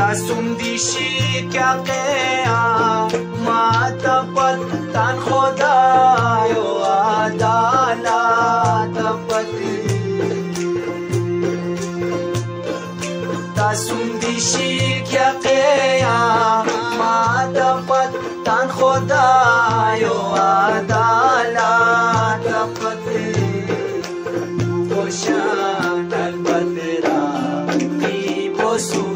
tasum dishi kya qiyamat patan khodayo adalat pati tasum dishi kya qiyamat patan khodayo adalat pati Ocean al-Badra, Ibosu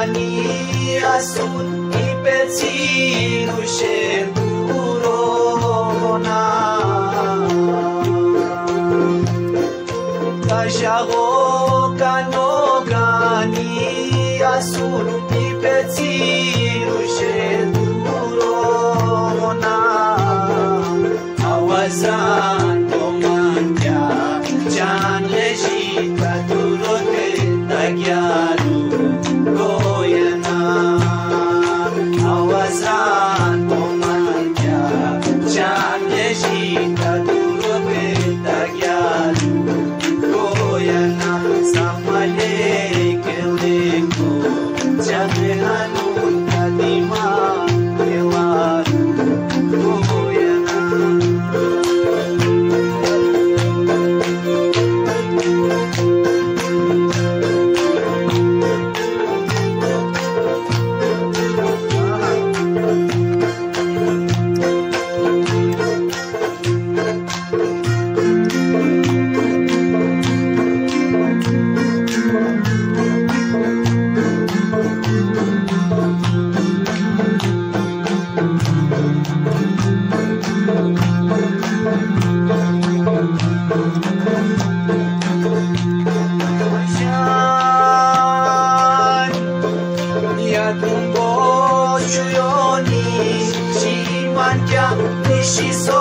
gani asun ipetsinu shepuro na Kashago kano gani asun ipetsinu shepuro na Awazan Nagyaru Chuyoni Shiman